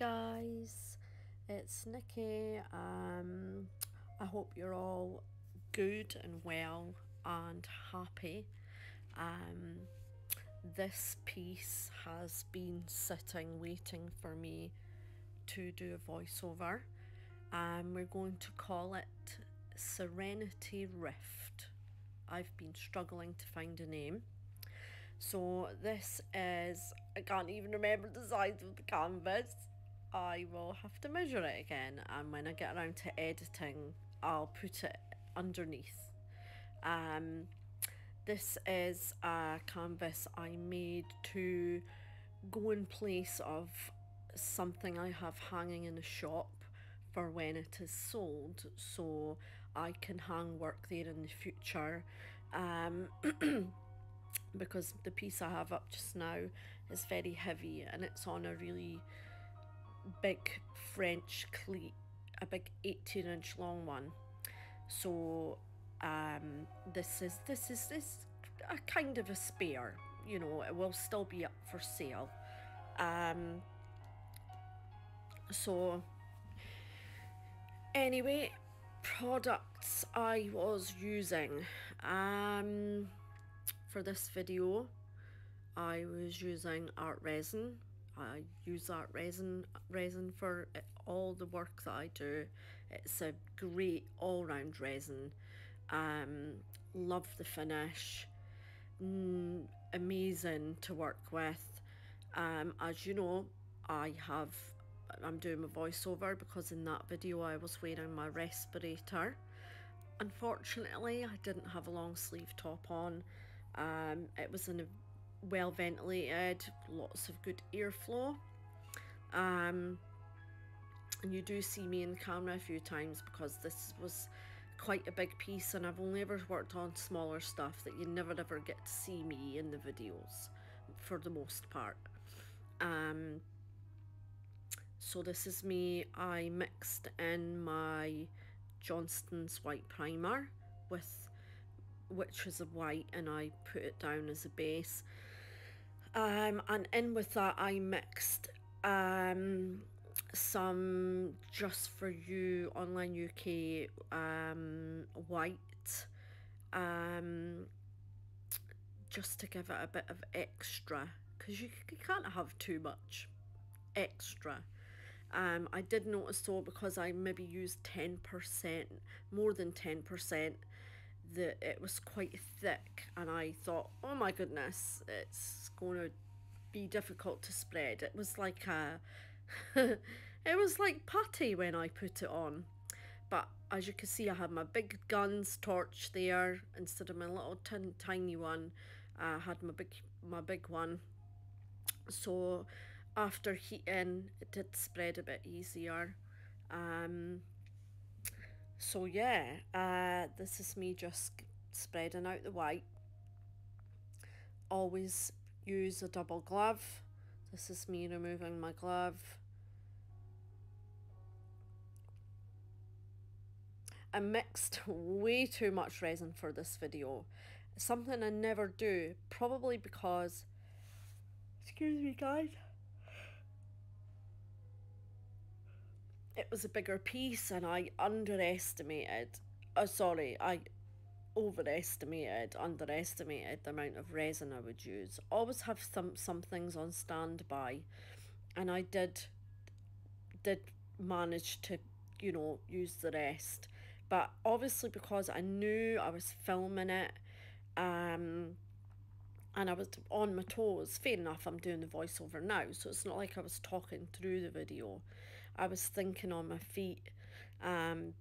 guys, it's Nikki. Um, I hope you're all good and well and happy. Um, this piece has been sitting waiting for me to do a voiceover. Um, we're going to call it Serenity Rift. I've been struggling to find a name. So this is, I can't even remember the size of the canvas. I will have to measure it again and when I get around to editing I'll put it underneath. Um, this is a canvas I made to go in place of something I have hanging in a shop for when it is sold so I can hang work there in the future um, because the piece I have up just now is very heavy and it's on a really big French cleat, a big 18 inch long one. So um, this is this is this a kind of a spare. You know, it will still be up for sale. Um, so anyway, products I was using um, for this video. I was using ArtResin I use that resin resin for all the work that I do. It's a great all-round resin. Um, love the finish. Mm, amazing to work with. Um, as you know, I have I'm doing my voiceover because in that video I was wearing my respirator. Unfortunately, I didn't have a long sleeve top on. Um, it was in a well ventilated, lots of good airflow. Um, and you do see me in the camera a few times because this was quite a big piece and I've only ever worked on smaller stuff that you never ever get to see me in the videos for the most part. Um, so this is me, I mixed in my Johnston's white primer with which is a white and I put it down as a base um, and in with that I mixed um, some just for you online UK um, white um, just to give it a bit of extra because you, you can't have too much extra. Um, I did notice though because I maybe used 10% more than 10% that it was quite thick and I thought oh my goodness it's going to be difficult to spread. It was like a it was like putty when I put it on. But as you can see I had my big guns torch there instead of my little tin, tiny one. I had my big my big one. So after heating it did spread a bit easier. Um, so yeah, uh, this is me just spreading out the white. Always use a double glove. This is me removing my glove. I mixed way too much resin for this video. Something I never do, probably because, excuse me guys, it was a bigger piece and I underestimated, oh sorry, I overestimated, underestimated the amount of resin I would use. Always have some, some things on standby and I did, did manage to, you know, use the rest. But obviously because I knew I was filming it, um, and I was on my toes. Fair enough, I'm doing the voiceover now, so it's not like I was talking through the video. I was thinking on my feet. Um,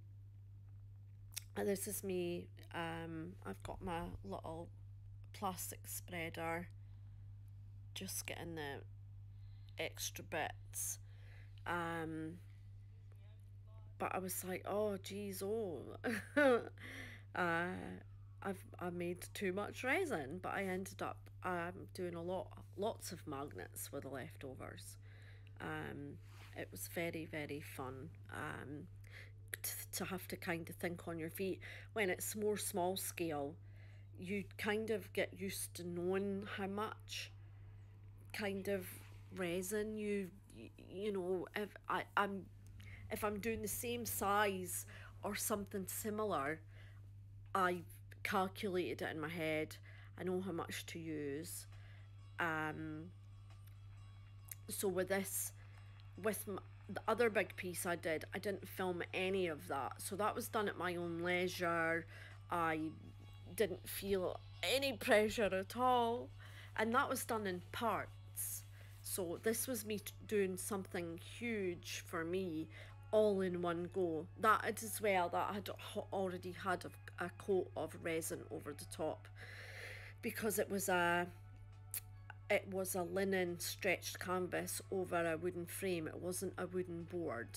this is me. Um, I've got my little plastic spreader, just getting the extra bits. Um, but I was like, oh, geez, oh. uh, I've I made too much resin, but I ended up um, doing a lot, lots of magnets with the leftovers. Um, it was very, very fun um, to have to kind of think on your feet. When it's more small scale, you kind of get used to knowing how much kind of resin you you know if I, I'm if I'm doing the same size or something similar I calculated it in my head I know how much to use um so with this with my, the other big piece I did I didn't film any of that. So that was done at my own leisure. I didn't feel any pressure at all. And that was done in parts. So this was me doing something huge for me all in one go. That as well that I had already had a, a coat of resin over the top because it was a it was a linen stretched canvas over a wooden frame. It wasn't a wooden board.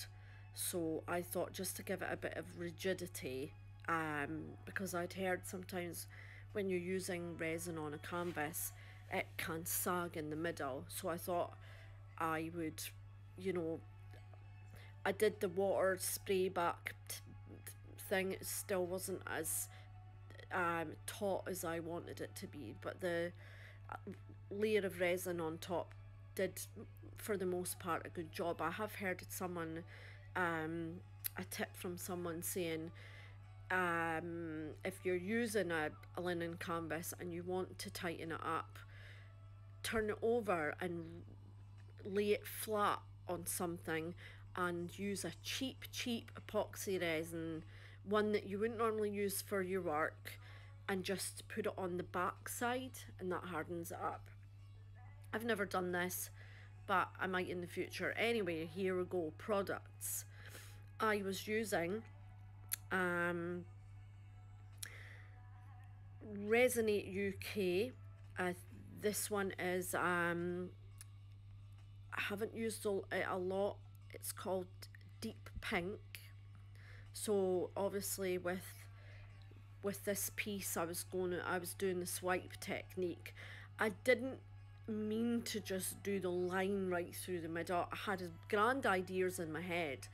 So I thought just to give it a bit of rigidity um, because I'd heard sometimes when you're using resin on a canvas it can sag in the middle. So I thought I would you know I did the water spray back thing. It still wasn't as um, taut as I wanted it to be but the layer of resin on top did for the most part a good job. I have heard someone um, a tip from someone saying um, if you're using a, a linen canvas and you want to tighten it up turn it over and lay it flat on something and use a cheap cheap epoxy resin one that you wouldn't normally use for your work and just put it on the back side and that hardens it up I've never done this but I might in the future. Anyway here we go products. I was using um, Resonate UK uh, this one is um, I haven't used it a lot. It's called Deep Pink. So obviously with with this piece I was going I was doing the swipe technique. I didn't mean to just do the line right through the middle. I had grand ideas in my head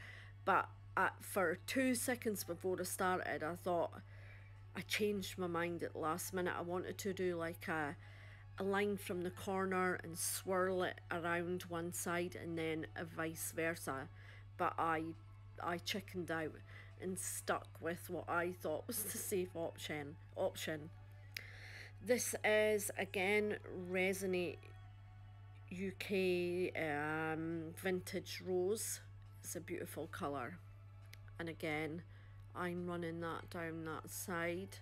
but at, for two seconds before I started I thought I changed my mind at the last minute. I wanted to do like a a line from the corner and swirl it around one side and then a vice versa. But I I chickened out and stuck with what I thought was the safe option option this is again Resonate UK um, vintage rose. It's a beautiful colour. And again I'm running that down that side.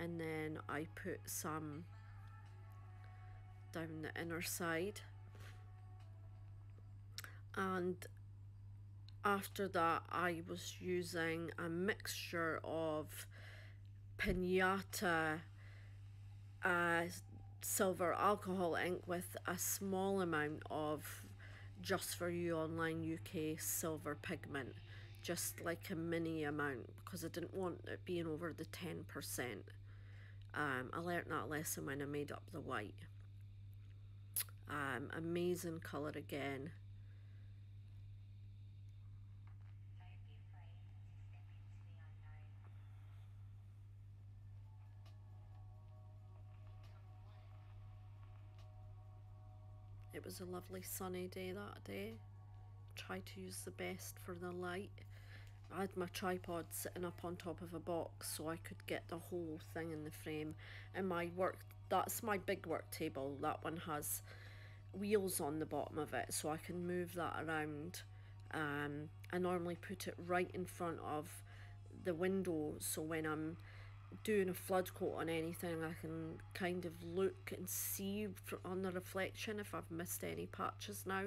And then I put some down the inner side. And after that I was using a mixture of pinata uh, silver alcohol ink with a small amount of just for you online UK silver pigment just like a mini amount because I didn't want it being over the 10% um, I learnt that lesson when I made up the white um, amazing colour again. It was a lovely sunny day that day. Tried to use the best for the light. I had my tripod sitting up on top of a box so I could get the whole thing in the frame. And my work, that's my big work table. That one has wheels on the bottom of it so I can move that around. Um, I normally put it right in front of the window so when I'm doing a flood coat on anything I can kind of look and see on the reflection if I've missed any patches now.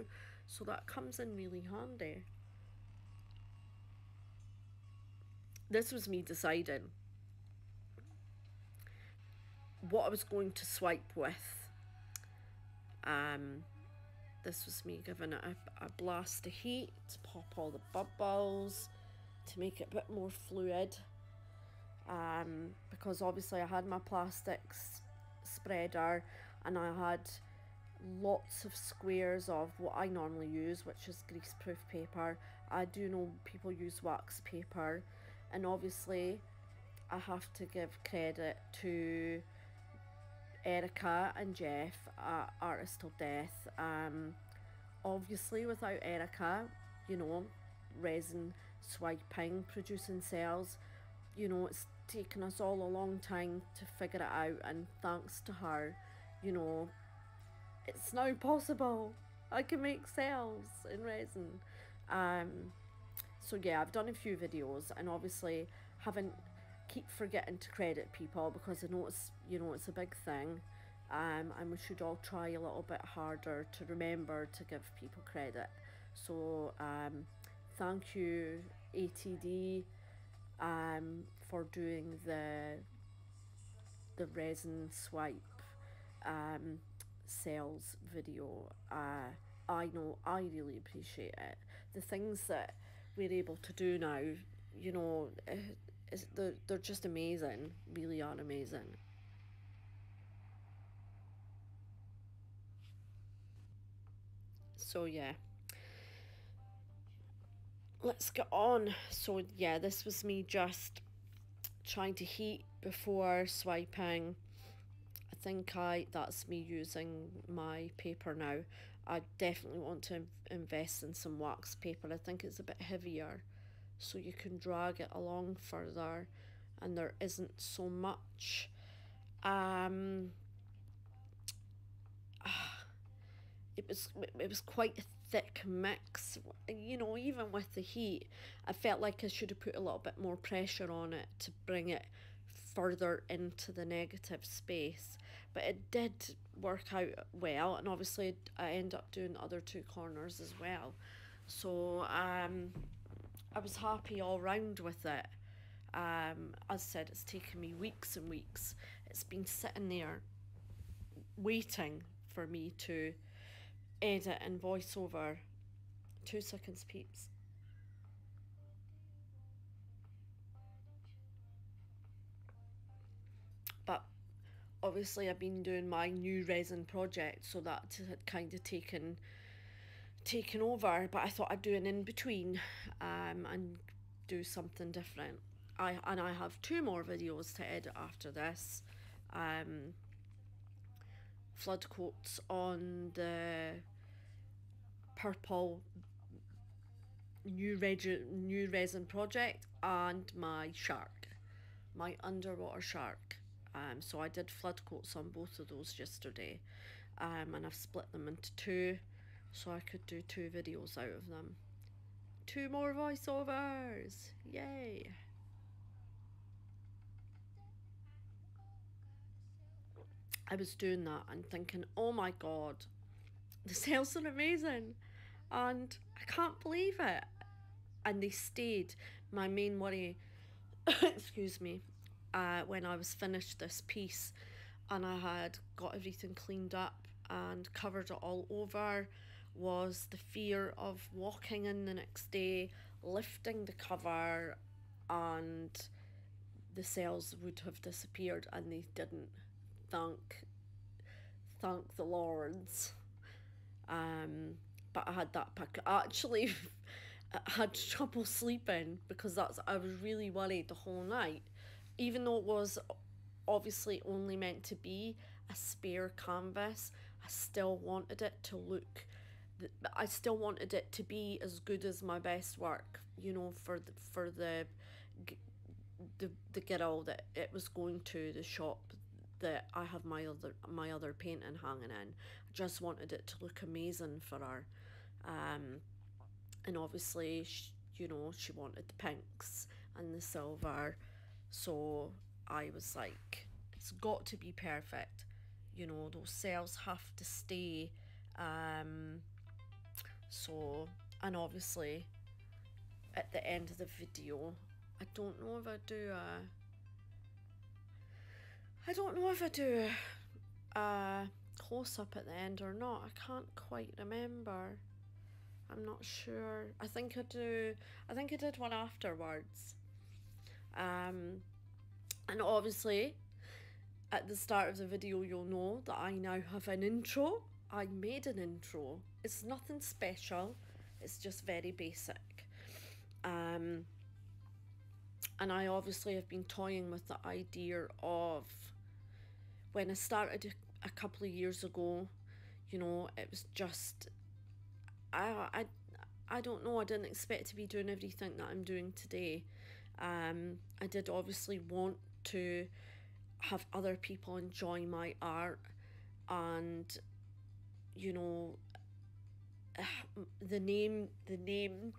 So that comes in really handy. This was me deciding what I was going to swipe with. Um, this was me giving it a, a blast of heat to pop all the bubbles to make it a bit more fluid um, because obviously I had my plastics spreader and I had lots of squares of what I normally use which is greaseproof paper. I do know people use wax paper. And obviously I have to give credit to Erica and Jeff, uh, Artist Till Death, um, obviously without Erica, you know, resin swiping, producing cells, you know, it's taken us all a long time to figure it out and thanks to her, you know, it's now possible. I can make cells in resin. Um, so yeah, I've done a few videos and obviously haven't keep forgetting to credit people because I know it's you know it's a big thing. Um, and we should all try a little bit harder to remember to give people credit. So um, thank you ATD um, for doing the the resin swipe um, cells video. Uh, I know I really appreciate it. The things that we're able to do now, you know, eh, is they're, they're just amazing, really are amazing. So yeah. Let's get on. So yeah, this was me just trying to heat before swiping. I think I that's me using my paper now. I definitely want to invest in some wax paper. I think it's a bit heavier so you can drag it along further and there isn't so much um it was it was quite thick mix you know even with the heat I felt like I should have put a little bit more pressure on it to bring it further into the negative space but it did work out well and obviously I end up doing the other two corners as well so um I was happy all round with it. Um, as I said, it's taken me weeks and weeks. It's been sitting there waiting for me to edit and voice over. Two seconds, peeps. But obviously, I've been doing my new resin project, so that had kind of taken taken over, but I thought I'd do an in between um, and do something different. I and I have two more videos to edit after this. Um, flood coats on the purple new reg- new resin project and my shark, my underwater shark. Um, so I did flood coats on both of those yesterday, um, and I've split them into two so I could do two videos out of them. Two more voiceovers! Yay! I was doing that and thinking, oh my god, the cells are amazing and I can't believe it. And they stayed. My main worry, excuse me, uh, when I was finished this piece and I had got everything cleaned up and covered it all over was the fear of walking in the next day, lifting the cover, and the cells would have disappeared, and they didn't. Thank, thank the lords. Um, but I had that pick. Actually, had trouble sleeping because that's I was really worried the whole night, even though it was obviously only meant to be a spare canvas. I still wanted it to look I still wanted it to be as good as my best work, you know, for the, for the the the girl that it was going to the shop that I have my other my other painting hanging in. I just wanted it to look amazing for her, um, and obviously, she, you know, she wanted the pinks and the silver, so I was like, it's got to be perfect. You know, those cells have to stay. Um, so and obviously at the end of the video I don't know if I do a I don't know if I do a close up at the end or not I can't quite remember I'm not sure I think I do I think I did one afterwards um and obviously at the start of the video you'll know that I now have an intro I made an intro. It's nothing special. It's just very basic. Um, and I obviously have been toying with the idea of when I started a couple of years ago, you know, it was just I, I, I don't know. I didn't expect to be doing everything that I'm doing today. Um, I did obviously want to have other people enjoy my art and you know the name the name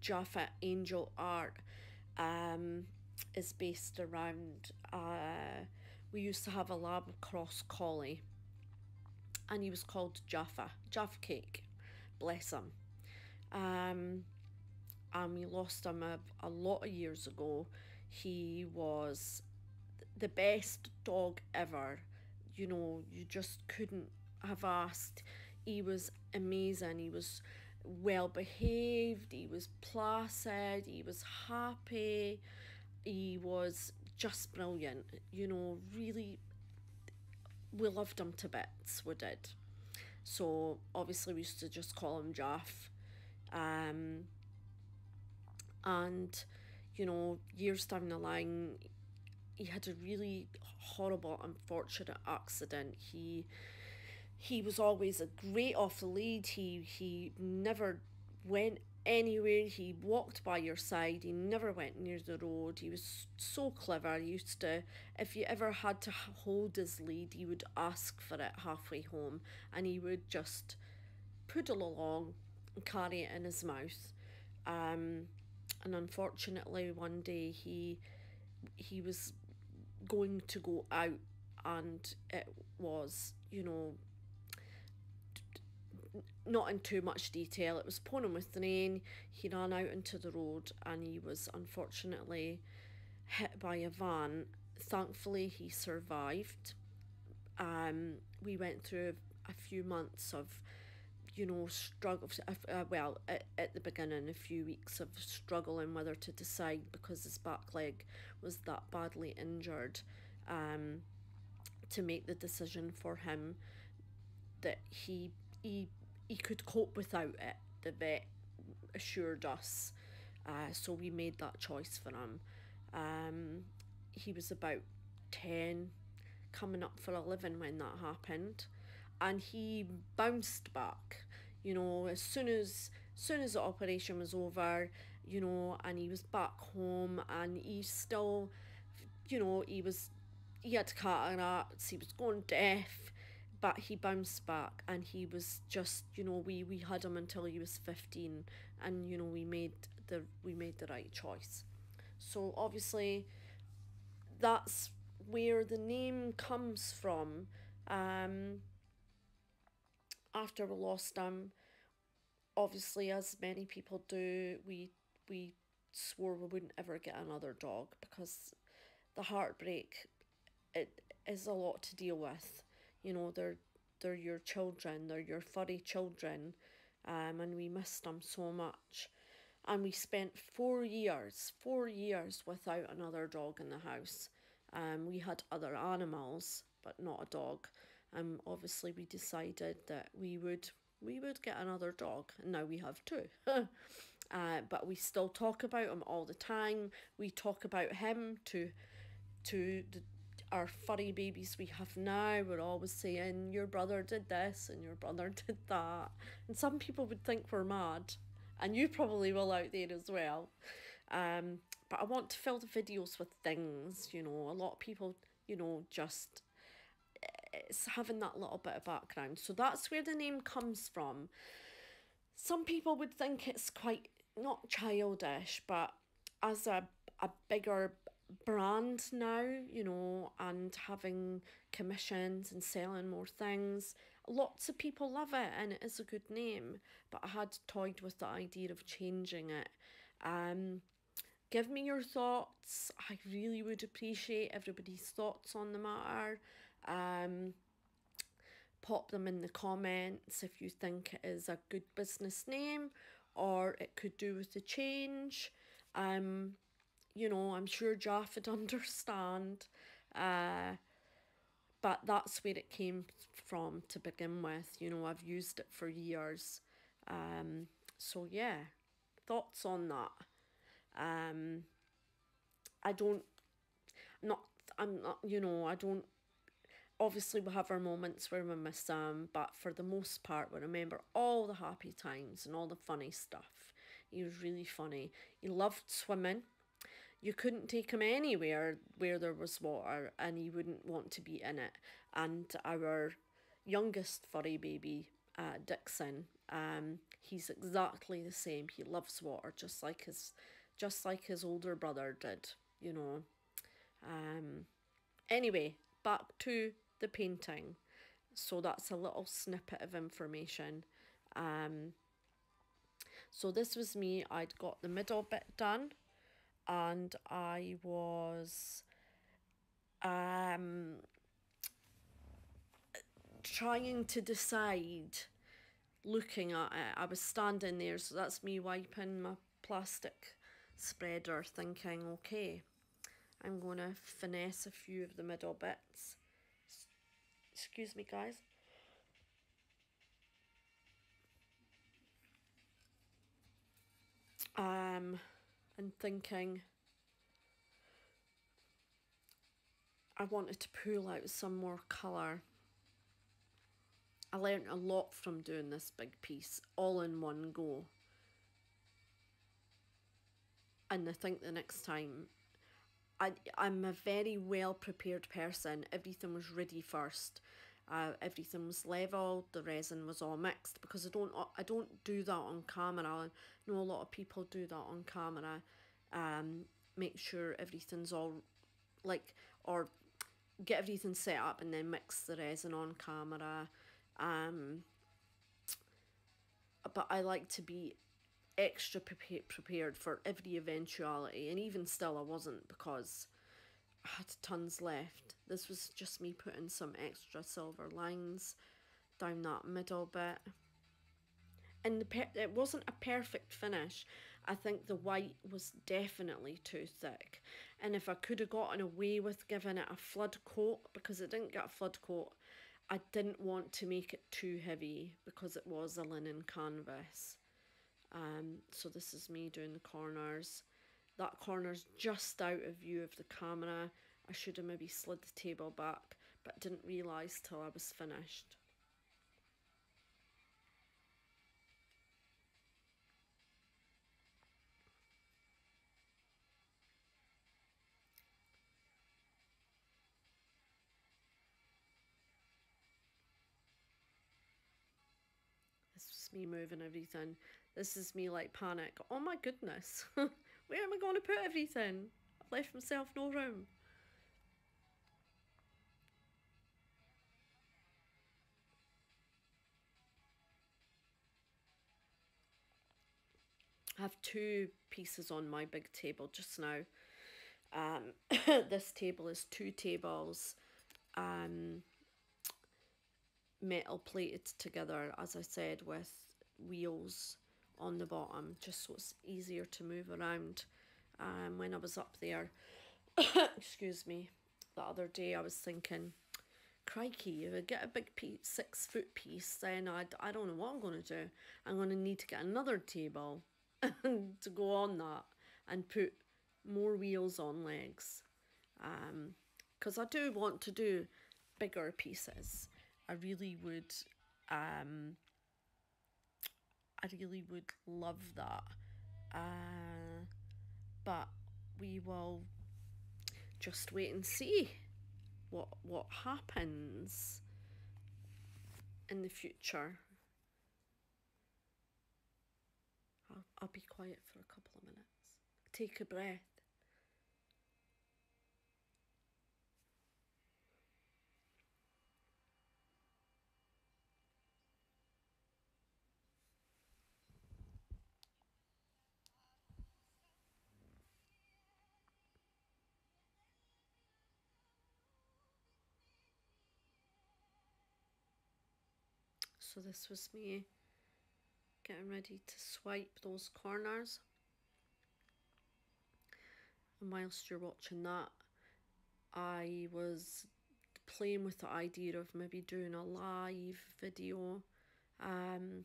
Jaffa Angel Art um, is based around uh, we used to have a lab cross collie and he was called Jaffa Jaffa Cake bless him. Um, and we lost him a, a lot of years ago. He was the best dog ever. You know you just couldn't have asked. He was amazing. He was well behaved. He was placid. He was happy. He was just brilliant. You know really we loved him to bits we did. So obviously we used to just call him Jaff. Um, and you know years down the line he had a really horrible unfortunate accident. He he was always a great off the lead. He he never went anywhere. He walked by your side. He never went near the road. He was so clever. He used to if you ever had to hold his lead he would ask for it halfway home and he would just poodle along and carry it in his mouth. Um, and unfortunately one day he he was going to go out and it was you know not in too much detail it was pouring with the rain he ran out into the road and he was unfortunately hit by a van thankfully he survived um we went through a, a few months of you know, struggle. Uh, well, at, at the beginning, a few weeks of struggling whether to decide because his back leg was that badly injured, um, to make the decision for him that he he he could cope without it. The vet assured us, uh, so we made that choice for him. Um, he was about ten, coming up for eleven when that happened and he bounced back you know as soon as soon as the operation was over you know and he was back home and he still you know he was he had cataracts he was going deaf but he bounced back and he was just you know we we had him until he was 15 and you know we made the we made the right choice so obviously that's where the name comes from um after we lost him, obviously, as many people do, we we swore we wouldn't ever get another dog because the heartbreak it is a lot to deal with. You know, they're they're your children, they're your furry children, um, and we missed them so much. And we spent four years, four years without another dog in the house. Um, we had other animals, but not a dog um, obviously we decided that we would we would get another dog and now we have two uh, but we still talk about him all the time we talk about him to to the, our furry babies we have now we're always saying your brother did this and your brother did that and some people would think we're mad and you probably will out there as well um but i want to fill the videos with things you know a lot of people you know just it's having that little bit of background. So that's where the name comes from. Some people would think it's quite not childish, but as a, a bigger brand now, you know, and having commissions and selling more things, lots of people love it and it is a good name. But I had toyed with the idea of changing it. Um, give me your thoughts. I really would appreciate everybody's thoughts on the matter. Um, pop them in the comments if you think it is a good business name or it could do with the change. Um, you know, I'm sure Jaff would understand. Uh, but that's where it came from to begin with. You know, I've used it for years. Um, so yeah, thoughts on that. Um, I don't, not, I'm not, you know, I don't obviously we have our moments where we miss them, but for the most part, we remember all the happy times and all the funny stuff. He was really funny. He loved swimming. You couldn't take him anywhere where there was water and he wouldn't want to be in it. And our youngest furry baby, uh, Dixon, um, he's exactly the same. He loves water just like his just like his older brother did, you know. Um anyway, back to the painting. So that's a little snippet of information. Um so this was me, I'd got the middle bit done and I was um trying to decide looking at it. I was standing there, so that's me wiping my plastic spreader, thinking, okay, I'm going to finesse a few of the middle bits. Excuse me, guys. Um, and thinking I wanted to pull out some more colour I learned a lot from doing this big piece all in one go. And I think the next time, I, I'm a very well prepared person. Everything was ready first. Uh, everything was level. The resin was all mixed because I don't I don't do that on camera. I know a lot of people do that on camera. Um, make sure everything's all like or get everything set up and then mix the resin on camera. Um, but I like to be extra pre prepared for every eventuality, and even still, I wasn't because I had tons left. This was just me putting some extra silver lines down that middle bit. And it wasn't a perfect finish. I think the white was definitely too thick. And if I could have gotten away with giving it a flood coat, because it didn't get a flood coat, I didn't want to make it too heavy because it was a linen canvas. Um, so this is me doing the corners. That corner's just out of view of the camera. I should have maybe slid the table back, but didn't realise till I was finished. This is me moving everything. This is me like panic. Oh my goodness. Where am I going to put everything? I've left myself no room. I have two pieces on my big table just now. Um, this table is two tables. Um, metal plated together, as I said, with wheels on the bottom, just so it's easier to move around. Um, when I was up there, excuse me, the other day I was thinking, crikey, if I get a big piece, six foot piece, then I, I don't know what I'm going to do. I'm going to need to get another table to go on that and put more wheels on legs. Because um, I do want to do bigger pieces. I really would, um, I really would love that. Uh, but we will just wait and see what what happens in the future. I'll, be quiet for a couple of minutes. Take a breath. So this was me getting ready to swipe those corners. And whilst you're watching that, I was playing with the idea of maybe doing a live video. Um,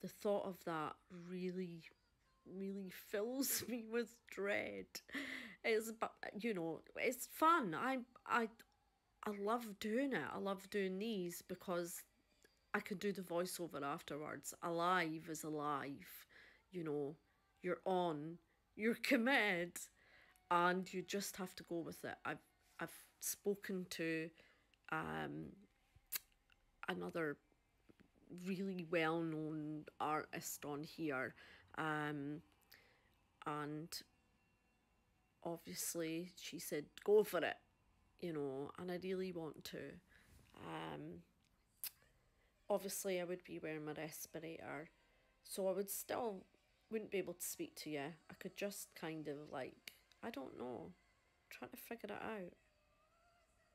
the thought of that really, really fills me with dread. It's, but you know, it's fun. I, I I love doing it. I love doing these because I could do the voiceover afterwards. Alive is alive, you know, you're on, you're committed, and you just have to go with it. I've I've spoken to um, another really well known artist on here, um, and obviously she said go for it, you know, and I really want to. Um, obviously, I would be wearing my respirator, so I would still wouldn't be able to speak to you. I could just kind of like I don't know, trying to figure it out.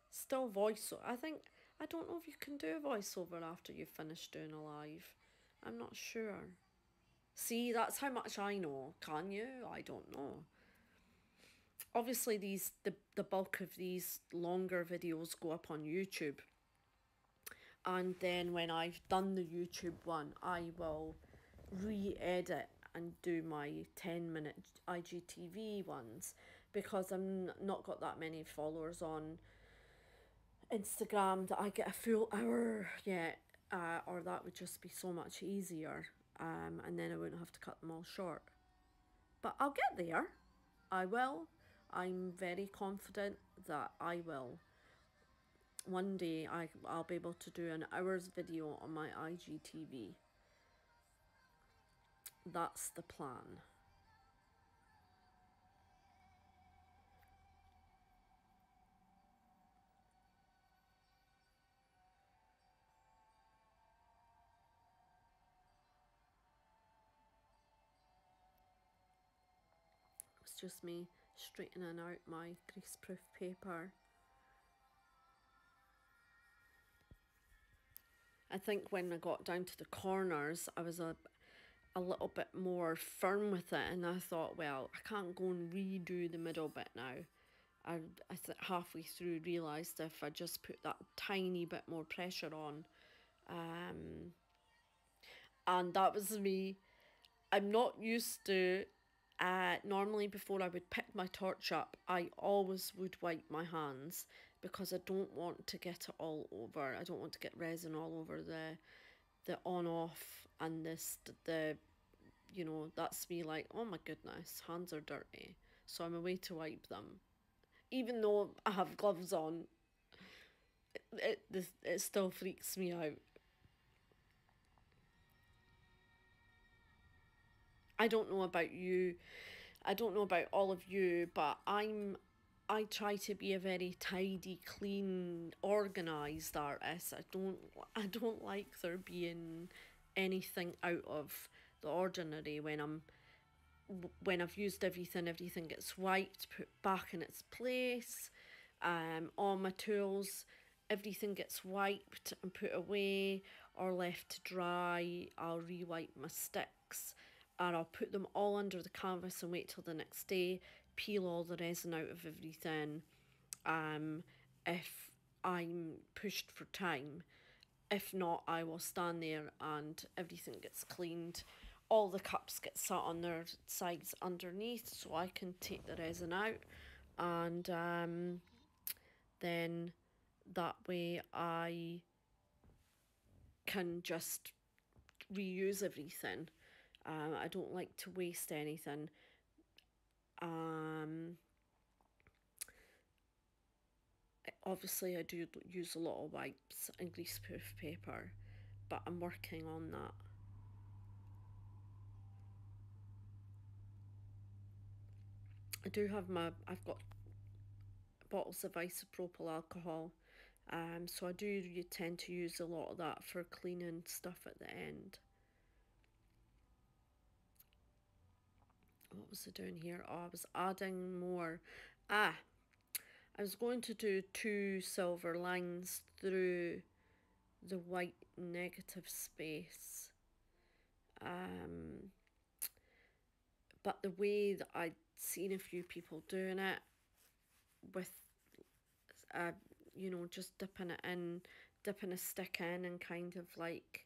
Still voice. I think I don't know if you can do a voiceover after you've finished doing a live. I'm not sure. See, that's how much I know. Can you? I don't know. Obviously, these the, the bulk of these longer videos go up on YouTube. And then when I've done the YouTube one, I will re-edit and do my 10 minute IGTV ones because I'm not got that many followers on Instagram that I get a full hour yet, uh, or that would just be so much easier, um, and then I wouldn't have to cut them all short. But I'll get there. I will. I'm very confident that I will. One day I, I'll be able to do an hour's video on my IGTV. That's the plan. It's just me straightening out my greaseproof paper. I think when I got down to the corners, I was a, a little bit more firm with it, and I thought, well, I can't go and redo the middle bit now. I, I halfway through realised if I just put that tiny bit more pressure on, um, and that was me. I'm not used to uh, normally before I would pick my torch up, I always would wipe my hands because I don't want to get it all over. I don't want to get resin all over the the on off and this the you know that's me like oh my goodness hands are dirty so I'm away to wipe them even though I have gloves on it it, it still freaks me out I don't know about you. I don't know about all of you, but I'm I try to be a very tidy, clean, organized artist. I don't I don't like there being anything out of the ordinary when I'm when I've used everything, everything gets wiped, put back in its place. Um, all my tools, everything gets wiped and put away or left to dry. I'll re-wipe my sticks and I'll put them all under the canvas and wait till the next day, peel all the resin out of everything um, if I'm pushed for time. If not, I will stand there and everything gets cleaned. All the cups get sat on their sides underneath so I can take the resin out and um, then that way I can just reuse everything. Um, I don't like to waste anything. Um, obviously, I do use a lot of wipes and greaseproof paper, but I'm working on that. I do have my, I've got bottles of isopropyl alcohol, um, so I do tend to use a lot of that for cleaning stuff at the end. What was I doing here? Oh, I was adding more. Ah, I was going to do two silver lines through the white negative space. Um, but the way that I'd seen a few people doing it with, uh, you know, just dipping it in, dipping a stick in and kind of like,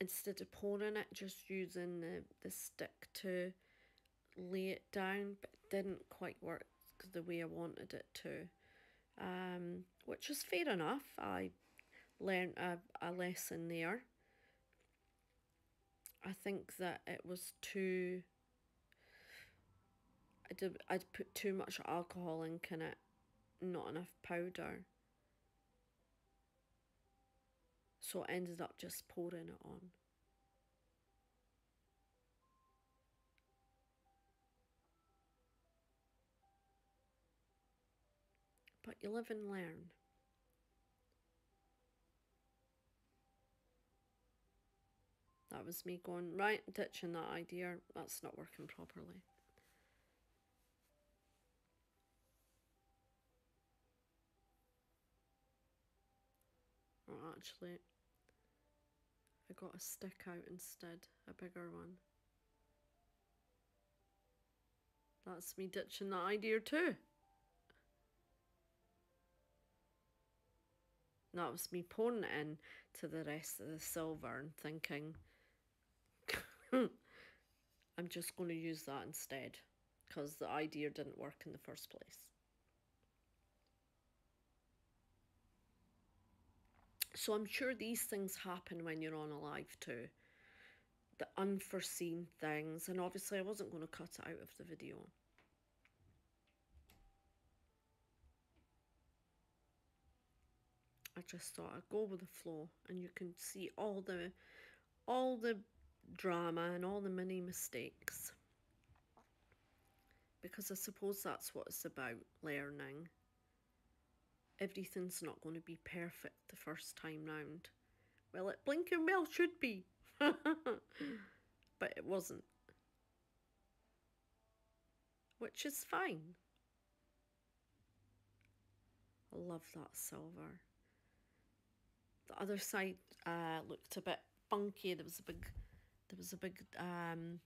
instead of pouring it, just using the, the stick to lay it down, but didn't quite work the way I wanted it to. um, which is fair enough. I learned a, a lesson there. I think that it was too. I did. I'd put too much alcohol ink in it, not enough powder. So I ended up just pouring it on. But you live and learn. That was me going, right, ditching that idea. That's not working properly. Oh, actually, I got a stick out instead, a bigger one. That's me ditching that idea too. That was me pouring it in to the rest of the silver and thinking, I'm just going to use that instead because the idea didn't work in the first place. So I'm sure these things happen when you're on a live too. The unforeseen things, and obviously I wasn't going to cut it out of the video. I just thought I'd go with the flow and you can see all the all the drama and all the mini mistakes. Because I suppose that's what it's about learning. Everything's not going to be perfect the first time round. Well it blinking well should be. But it wasn't. Which is fine. I love that silver the other side uh, looked a bit funky. There was a big, there was a big, um,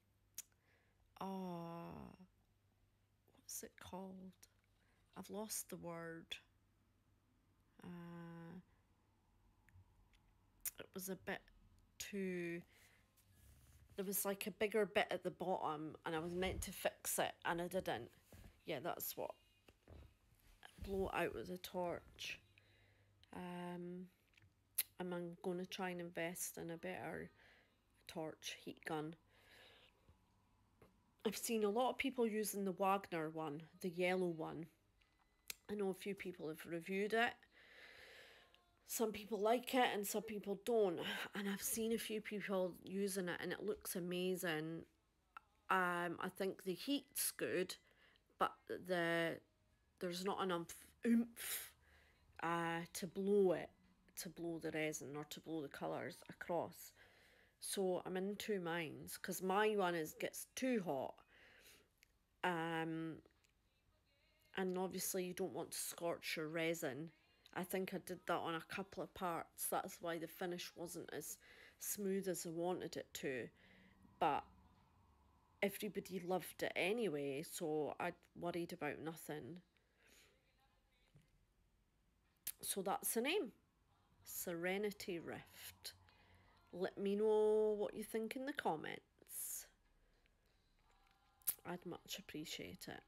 oh, what's it called? I've lost the word. Uh, it was a bit too there was like a bigger bit at the bottom and I was meant to fix it and I didn't. Yeah, that's what blow out with a torch. Um I'm going to try and invest in a better torch heat gun. I've seen a lot of people using the Wagner one, the yellow one. I know a few people have reviewed it. Some people like it and some people don't. And I've seen a few people using it and it looks amazing. Um, I think the heat's good, but the there's not enough oomph uh, to blow it to blow the resin or to blow the colours across. So I'm in two minds because my one is gets too hot. Um, and obviously you don't want to scorch your resin. I think I did that on a couple of parts. That's why the finish wasn't as smooth as I wanted it to. But everybody loved it anyway, so I worried about nothing. So that's the name. Serenity Rift. Let me know what you think in the comments. I'd much appreciate it.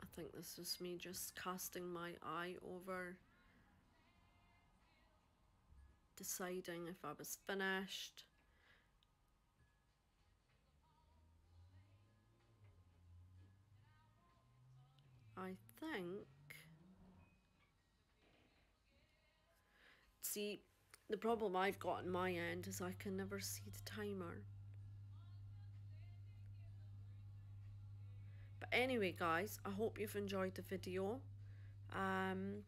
I think this was me just casting my eye over deciding if I was finished think... See, the problem I've got on my end is I can never see the timer. But anyway, guys, I hope you've enjoyed the video. Um,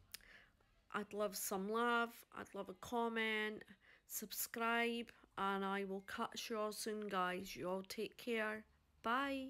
I'd love some love. I'd love a comment, subscribe, and I will catch you all soon, guys. You all take care. Bye.